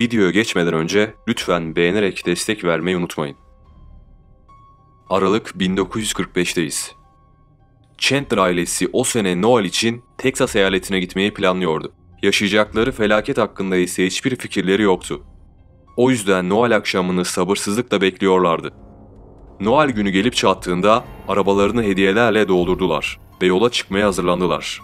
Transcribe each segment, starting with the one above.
Videoya geçmeden önce lütfen beğenerek destek vermeyi unutmayın. Aralık 1945'teyiz. Chandler ailesi o sene Noel için Texas eyaletine gitmeyi planlıyordu. Yaşayacakları felaket hakkında ise hiçbir fikirleri yoktu. O yüzden Noel akşamını sabırsızlıkla bekliyorlardı. Noel günü gelip çattığında arabalarını hediyelerle doldurdular ve yola çıkmaya hazırlandılar.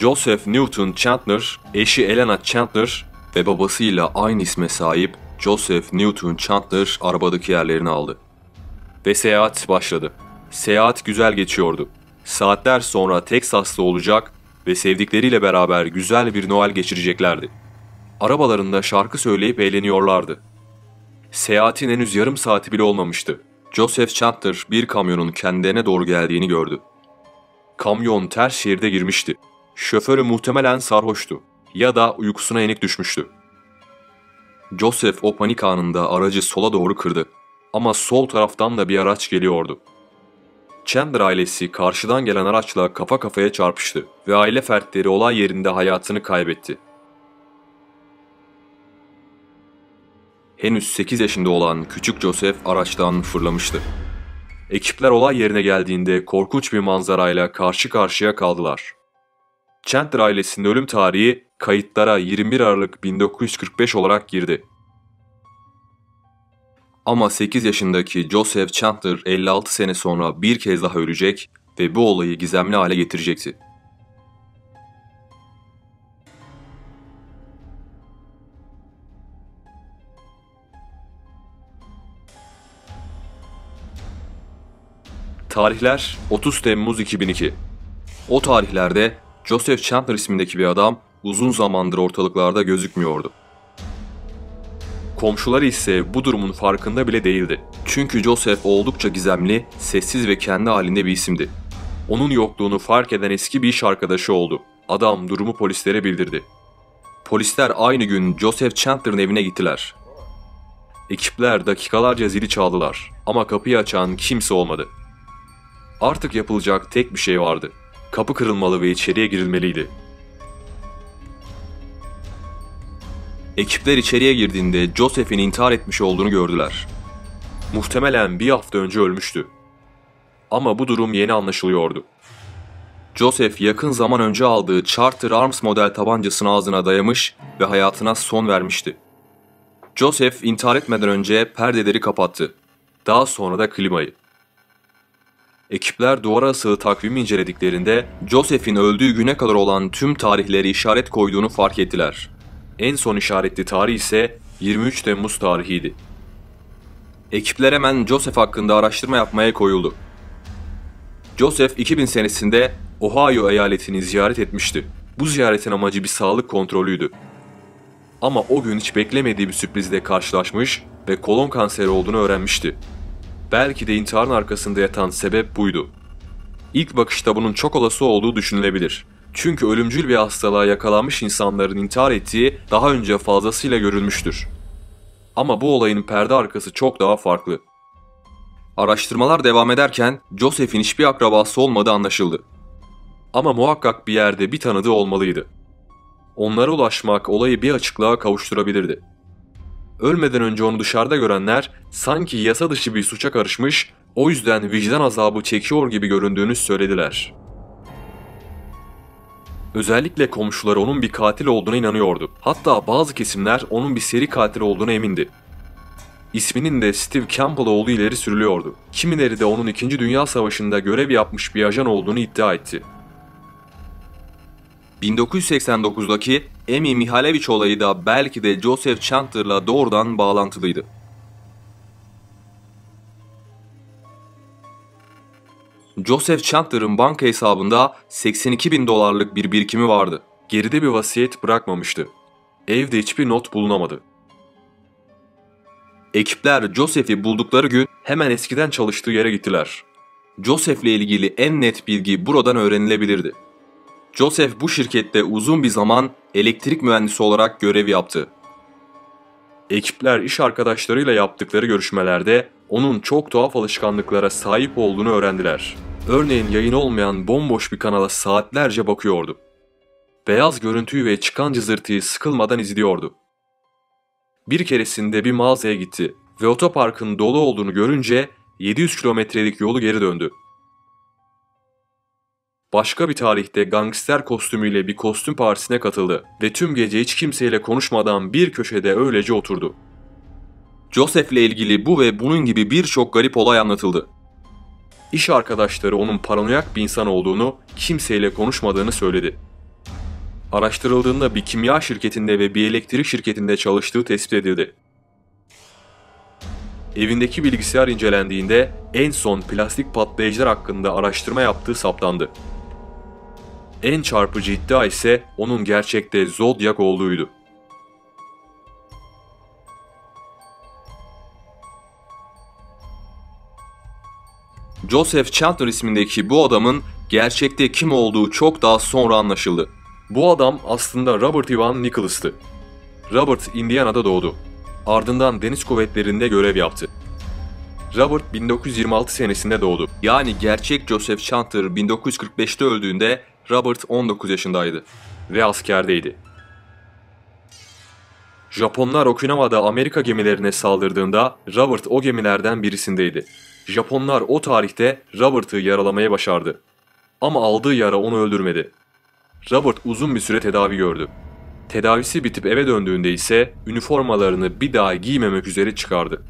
Joseph Newton Chandler, eşi Elena Chandler ve babasıyla aynı isme sahip Joseph Newton Chandler arabadaki yerlerini aldı. Ve seyahat başladı. Seyahat güzel geçiyordu. Saatler sonra Teksas'ta olacak ve sevdikleriyle beraber güzel bir Noel geçireceklerdi. Arabalarında şarkı söyleyip eğleniyorlardı. Seyahatin henüz yarım saati bile olmamıştı. Joseph Chandler bir kamyonun kendilerine doğru geldiğini gördü. Kamyon ters şeride girmişti. Şoförü muhtemelen sarhoştu ya da uykusuna yenik düşmüştü. Joseph o panik anında aracı sola doğru kırdı. Ama sol taraftan da bir araç geliyordu. Chandler ailesi karşıdan gelen araçla kafa kafaya çarpıştı ve aile fertleri olay yerinde hayatını kaybetti. Henüz 8 yaşında olan küçük Joseph araçtan fırlamıştı. Ekipler olay yerine geldiğinde korkunç bir manzarayla karşı karşıya kaldılar. Chandler ailesinin ölüm tarihi kayıtlara 21 Aralık 1945 olarak girdi. Ama 8 yaşındaki Joseph Chandler 56 sene sonra bir kez daha ölecek ve bu olayı gizemli hale getirecekti. Tarihler 30 Temmuz 2002. O tarihlerde Joseph Chandler ismindeki bir adam uzun zamandır ortalıklarda gözükmüyordu. Komşuları ise bu durumun farkında bile değildi. Çünkü Joseph oldukça gizemli, sessiz ve kendi halinde bir isimdi. Onun yokluğunu fark eden eski bir iş arkadaşı oldu. Adam durumu polislere bildirdi. Polisler aynı gün Joseph Chandler'ın evine gittiler. Ekipler dakikalarca zili çaldılar ama kapıyı açan kimse olmadı. Artık yapılacak tek bir şey vardı. Kapı kırılmalı ve içeriye girilmeliydi. Ekipler içeriye girdiğinde Joseph'in intihar etmiş olduğunu gördüler. Muhtemelen bir hafta önce ölmüştü. Ama bu durum yeni anlaşılıyordu. Joseph yakın zaman önce aldığı Charter Arms model tabancasını ağzına dayamış ve hayatına son vermişti. Joseph intihar etmeden önce perdeleri kapattı. Daha sonra da klimayı. Ekipler duvara asılı takvimi incelediklerinde Joseph'in öldüğü güne kadar olan tüm tarihleri işaret koyduğunu fark ettiler. En son işaretli tarih ise 23 Temmuz tarihiydi. Ekipler hemen Joseph hakkında araştırma yapmaya koyuldu. Joseph 2000 senesinde Ohio eyaletini ziyaret etmişti. Bu ziyaretin amacı bir sağlık kontrolüydü. Ama o gün hiç beklemediği bir sürprizle karşılaşmış ve kolon kanseri olduğunu öğrenmişti. Belki de intiharın arkasında yatan sebep buydu. İlk bakışta bunun çok olası olduğu düşünülebilir. Çünkü ölümcül bir hastalığa yakalanmış insanların intihar ettiği daha önce fazlasıyla görülmüştür. Ama bu olayın perde arkası çok daha farklı. Araştırmalar devam ederken Joseph'in hiçbir akrabası olmadığı anlaşıldı. Ama muhakkak bir yerde bir tanıdığı olmalıydı. Onlara ulaşmak olayı bir açıklığa kavuşturabilirdi. Ölmeden önce onu dışarıda görenler sanki yasa dışı bir suça karışmış, o yüzden vicdan azabı çekiyor gibi göründüğünü söylediler. Özellikle komşuları onun bir katil olduğuna inanıyordu. Hatta bazı kesimler onun bir seri katil olduğuna emindi. İsminin de Steve Campbell olduğu ileri sürülüyordu. Kimileri de onun 2. Dünya Savaşı'nda görev yapmış bir ajan olduğunu iddia etti. 1989'daki Amy Mihalevich olayı da belki de Joseph Chandler'la doğrudan bağlantılıydı. Joseph Chandler'ın banka hesabında 82 bin dolarlık bir birikimi vardı. Geride bir vasiyet bırakmamıştı. Evde hiçbir not bulunamadı. Ekipler Joseph'i buldukları gün hemen eskiden çalıştığı yere gittiler. Joseph'le ilgili en net bilgi buradan öğrenilebilirdi. Joseph bu şirkette uzun bir zaman elektrik mühendisi olarak görev yaptı. Ekipler iş arkadaşlarıyla yaptıkları görüşmelerde onun çok tuhaf alışkanlıklara sahip olduğunu öğrendiler. Örneğin yayın olmayan bomboş bir kanala saatlerce bakıyordu. Beyaz görüntüyü ve çıkan cızırtıyı sıkılmadan izliyordu. Bir keresinde bir mağazaya gitti ve otoparkın dolu olduğunu görünce 700 kilometrelik yolu geri döndü. Başka bir tarihte gangster kostümüyle bir kostüm partisine katıldı ve tüm gece hiç kimseyle konuşmadan bir köşede öylece oturdu. Joseph'le ilgili bu ve bunun gibi birçok garip olay anlatıldı. İş arkadaşları onun paranoyak bir insan olduğunu, kimseyle konuşmadığını söyledi. Araştırıldığında bir kimya şirketinde ve bir elektrik şirketinde çalıştığı tespit edildi. Evindeki bilgisayar incelendiğinde en son plastik patlayıcılar hakkında araştırma yaptığı saptandı. En çarpıcı iddia ise onun gerçekte Zodiac olduğuydu. Joseph Chandler ismindeki bu adamın gerçekte kim olduğu çok daha sonra anlaşıldı. Bu adam aslında Robert Ivan Nicholas'tı. Robert Indiana'da doğdu. Ardından deniz kuvvetlerinde görev yaptı. Robert 1926 senesinde doğdu. Yani gerçek Joseph Chandler 1945'te öldüğünde Robert 19 yaşındaydı ve askerdeydi. Japonlar Okinawa'da Amerika gemilerine saldırdığında Robert o gemilerden birisindeydi. Japonlar o tarihte Robert'ı yaralamaya başardı. Ama aldığı yara onu öldürmedi. Robert uzun bir süre tedavi gördü. Tedavisi bitip eve döndüğünde ise üniformalarını bir daha giymemek üzere çıkardı.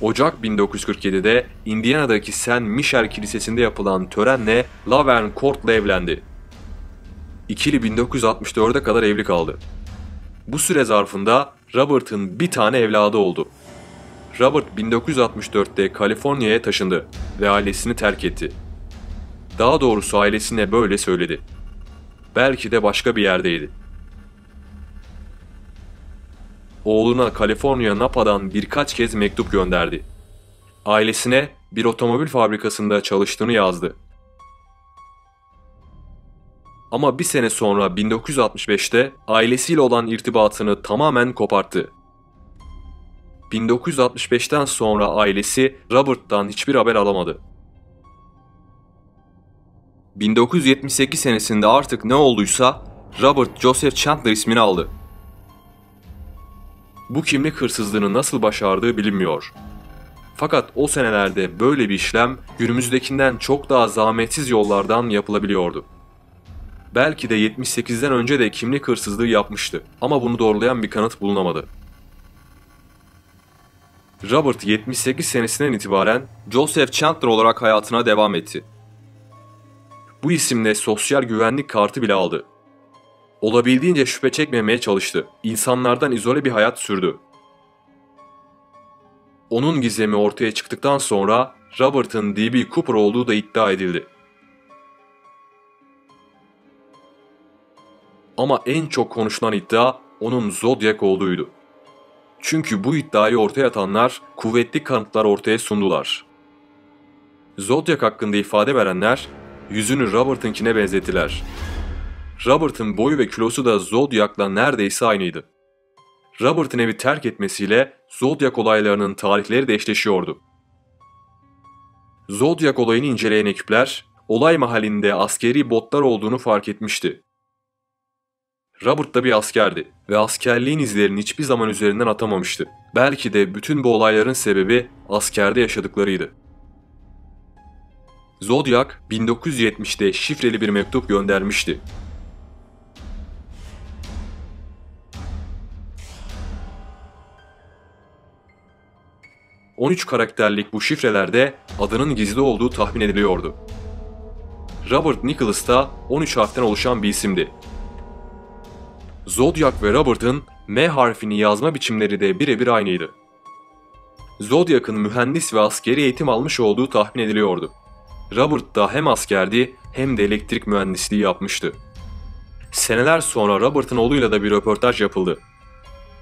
Ocak 1947'de Indiana'daki St. Michel Kilisesi'nde yapılan törenle Laverne Court'la evlendi. İkili 1964'e kadar evli kaldı. Bu süre zarfında Robert'ın bir tane evladı oldu. Robert 1964'te Kaliforniya'ya taşındı ve ailesini terk etti. Daha doğrusu ailesine böyle söyledi. Belki de başka bir yerdeydi. Oğluna Kaliforniya Napa'dan birkaç kez mektup gönderdi. Ailesine bir otomobil fabrikasında çalıştığını yazdı. Ama bir sene sonra 1965'te ailesiyle olan irtibatını tamamen koparttı. 1965'ten sonra ailesi Robert'tan hiçbir haber alamadı. 1978 senesinde artık ne olduysa Robert Joseph Chandler ismini aldı. Bu kimlik hırsızlığını nasıl başardığı bilinmiyor. Fakat o senelerde böyle bir işlem günümüzdekinden çok daha zahmetsiz yollardan yapılabiliyordu. Belki de 78'den önce de kimlik hırsızlığı yapmıştı ama bunu doğrulayan bir kanıt bulunamadı. Robert 78 senesinden itibaren Joseph Chandler olarak hayatına devam etti. Bu isimle sosyal güvenlik kartı bile aldı. Olabildiğince şüphe çekmemeye çalıştı. İnsanlardan izole bir hayat sürdü. Onun gizemi ortaya çıktıktan sonra Robert'ın D.B. Cooper olduğu da iddia edildi. Ama en çok konuşulan iddia onun Zodiac olduğuydu. Çünkü bu iddiayı ortaya atanlar kuvvetli kanıtlar ortaya sundular. Zodiac hakkında ifade verenler yüzünü Robert'ınkine benzettiler. Robert'ın boyu ve kilosu da Zodiac'la neredeyse aynıydı. Robert'ın evi terk etmesiyle Zodiac olaylarının tarihleri de eşleşiyordu. Zodiac olayını inceleyen ekipler, olay mahallinde askeri botlar olduğunu fark etmişti. Robert da bir askerdi ve askerliğin izlerini hiçbir zaman üzerinden atamamıştı. Belki de bütün bu olayların sebebi askerde yaşadıklarıydı. Zodiac 1970'te şifreli bir mektup göndermişti. ...13 karakterlik bu şifrelerde adının gizli olduğu tahmin ediliyordu. Robert Nicholas da 13 harften oluşan bir isimdi Zodiac ve Robert'ın M harfini yazma biçimleri de birebir aynıydı. Zodiac'ın mühendis ve askeri eğitim almış olduğu tahmin ediliyordu. Robert da hem askerdi hem de elektrik mühendisliği yapmıştı. Seneler sonra Robert'ın oğluyla da bir röportaj yapıldı.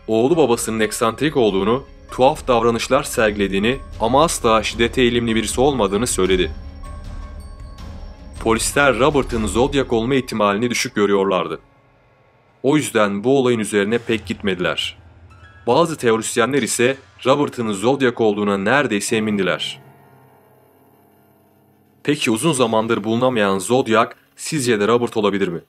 Oğlu babasının eksantrik olduğunu, tuhaf davranışlar sergilediğini ama asla şiddete eğilimli birisi olmadığını söyledi. Polisler Robert'ın Zodiac olma ihtimalini düşük görüyorlardı. O yüzden bu olayın üzerine pek gitmediler. Bazı teorisyenler ise Robert'ın Zodiac olduğuna neredeyse emindiler. Peki uzun zamandır bulunamayan Zodiac sizce de Robert olabilir mi?